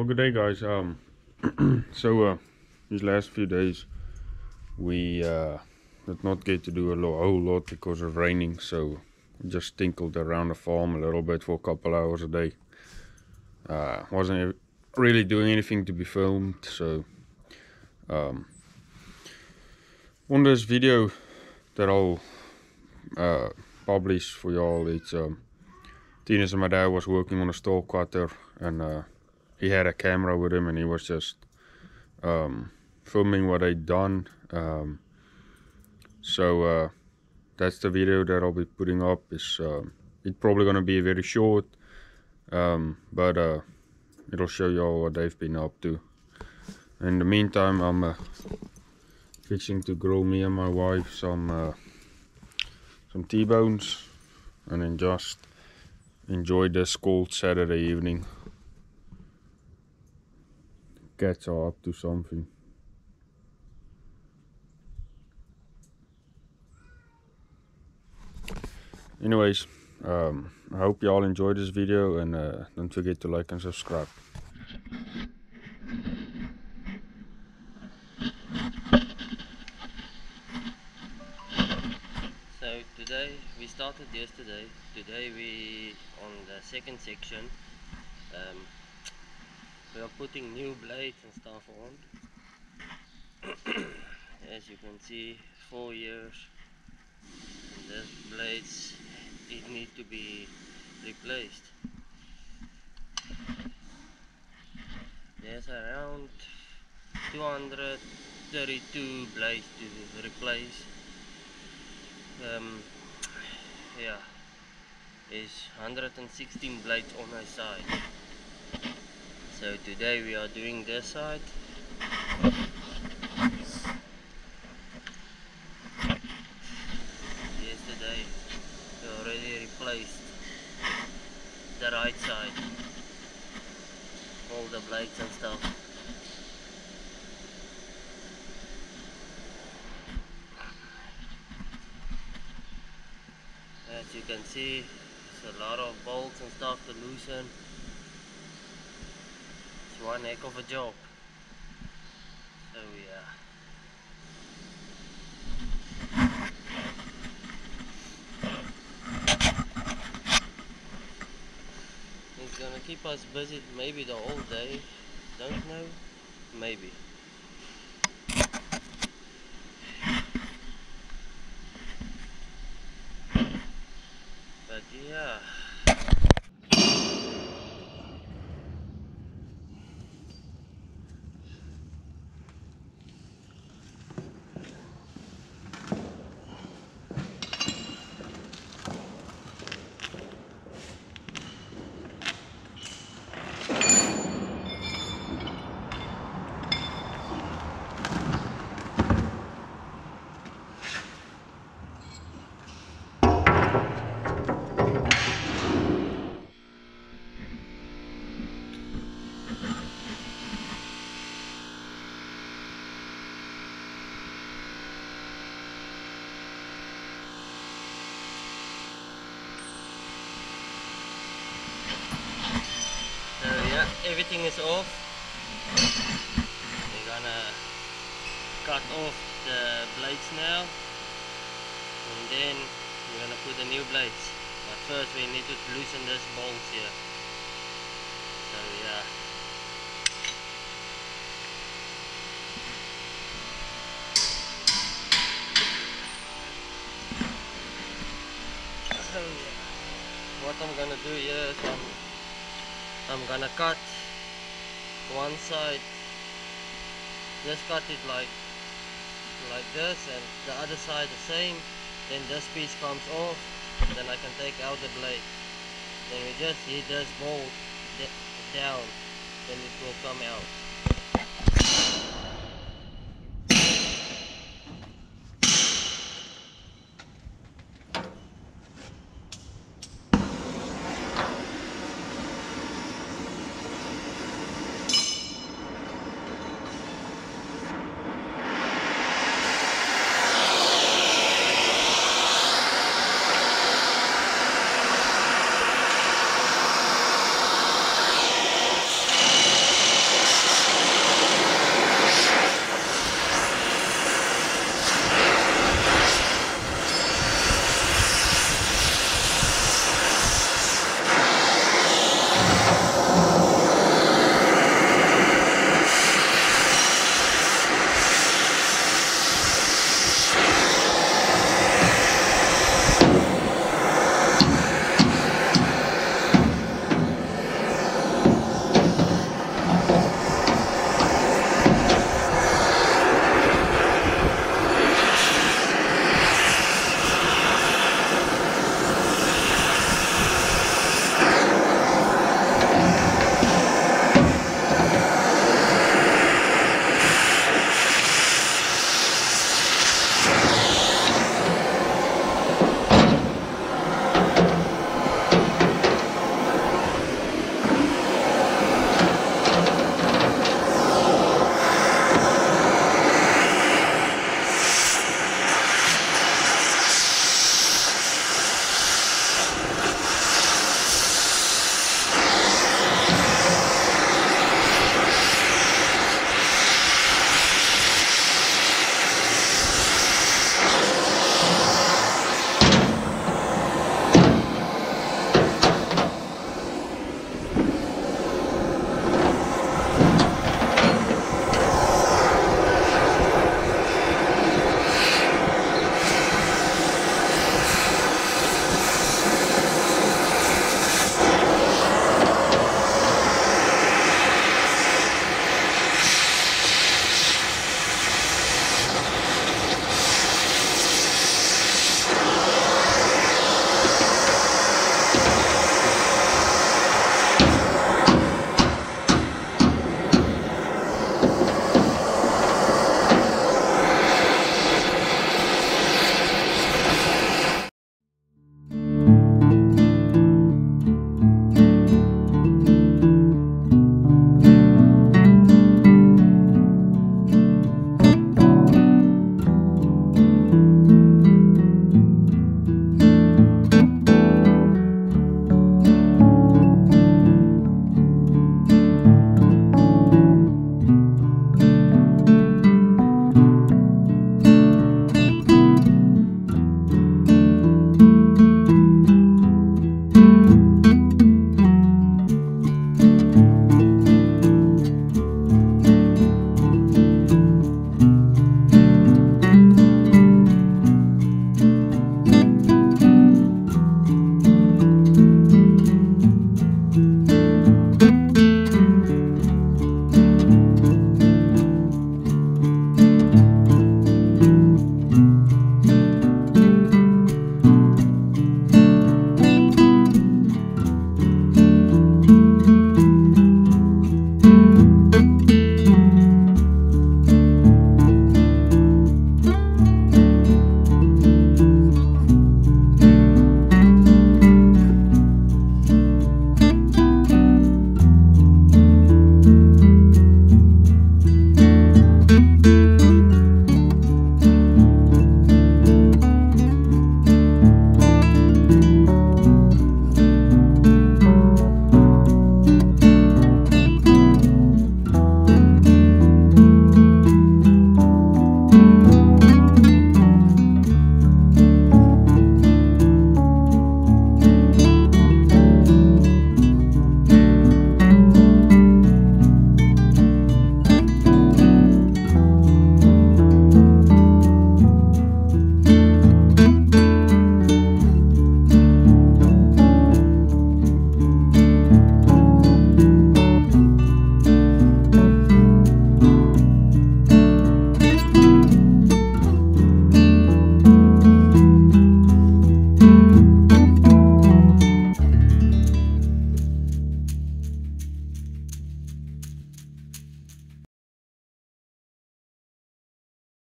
Well, good day, guys. Um, so uh, these last few days we uh, did not get to do a lo- whole lot because of raining. So just tinkled around the farm a little bit for a couple hours a day. Uh, wasn't really doing anything to be filmed. So um, on this video that I'll uh, publish for y'all, it's um, Tinus and my dad was working on a stalk cutter and. Uh, he had a camera with him and he was just um, filming what I'd done. Um, so uh, that's the video that I'll be putting up. Is uh, it's probably gonna be very short, um, but uh, it'll show you all what they've been up to. In the meantime, I'm uh, fixing to grow me and my wife some uh, some T-bones, and then just enjoy this cold Saturday evening cats are up to something. Anyways, um, I hope you all enjoyed this video and uh, don't forget to like and subscribe. So today we started yesterday. Today we on the second section. Um, we are putting new blades and stuff on. As you can see four years. And these blades it need to be replaced. There's around 232 blades to replace. Um, yeah. Is 116 blades on my side so today we are doing this side. Yesterday we already replaced the right side. All the blades and stuff. As you can see there's a lot of bolts and stuff to loosen one heck of a job. So yeah. It's gonna keep us busy maybe the whole day. Don't know. Maybe. But yeah. So yeah, everything is off. We're gonna cut off the blades now and then we're gonna put the new blades. But first we need to loosen this bolts here. So yeah. So yeah. What I'm gonna do here is I'm I'm gonna cut one side. Just cut it like like this and the other side the same. Then this piece comes off. Then I can take out the blade. Then we just hit this bolt down. Then it will come out